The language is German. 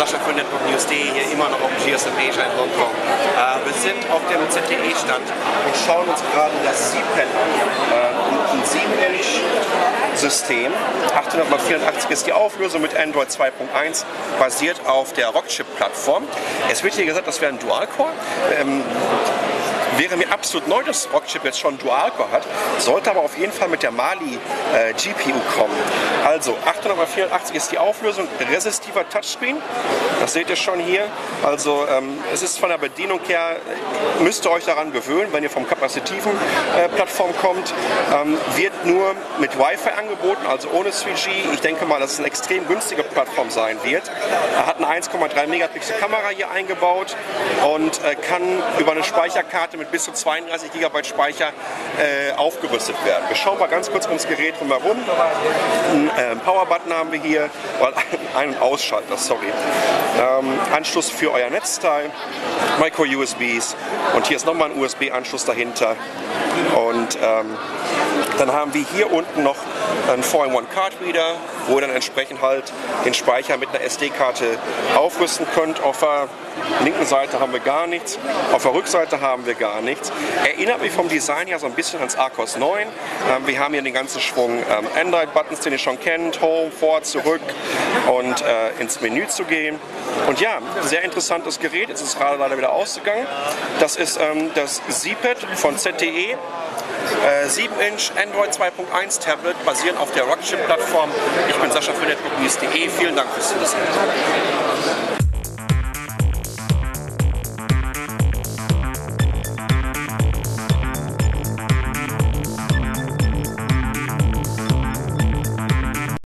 Sascha von NetworkNews.de hier immer noch auf GSM Asia in Hongkong. Äh, wir sind auf dem ZTE-Stand und schauen uns gerade das C-Pen an. Äh, ein 7-Inch-System. 884 ist die Auflösung mit Android 2.1, basiert auf der Rockchip-Plattform. Es wird hier gesagt, das wäre ein Dual-Core. Ähm, Wäre mir absolut neu, dass Rockchip jetzt schon Dual-Core hat, sollte aber auf jeden Fall mit der Mali äh, GPU kommen. Also 800x480 ist die Auflösung, resistiver Touchscreen, das seht ihr schon hier. Also ähm, es ist von der Bedienung her, müsst ihr euch daran gewöhnen, wenn ihr vom kapazitiven äh, Plattform kommt. Ähm, wird nur mit Wi-Fi angeboten, also ohne 3G. Ich denke mal, dass es eine extrem günstige Plattform sein wird. Er hat eine 1,3 Megapixel Kamera hier eingebaut und äh, kann über eine Speicherkarte mit bis zu 32 GB Speicher äh, aufgerüstet werden. Wir schauen mal ganz kurz ums Gerät drumherum. Einen äh, Power-Button haben wir hier, Ein- und Ausschalter, sorry. Ähm, Anschluss für euer Netzteil, Micro-USBs und hier ist nochmal ein USB-Anschluss dahinter. Und ähm, dann haben wir hier unten noch einen 4-in-1 Card Reader, wo ihr dann entsprechend halt den Speicher mit einer SD-Karte aufrüsten könnt. Auf der linken Seite haben wir gar nichts, auf der Rückseite haben wir gar nichts. Erinnert mich vom Design her so ein bisschen ans Arcos 9. Ähm, wir haben hier den ganzen Schwung ähm, Android-Buttons, den ihr schon kennt, Home, vor, zurück und äh, ins Menü zu gehen. Und ja, sehr interessantes Gerät. Jetzt ist es gerade leider wieder ausgegangen. Das ist ähm, das Z-Pad von ZTE. Äh, 7-Inch Android 2.1 Tablet basierend auf der Rockchip-Plattform. Ich bin Sascha für netbooknews.de. Vielen Dank fürs Zuhören.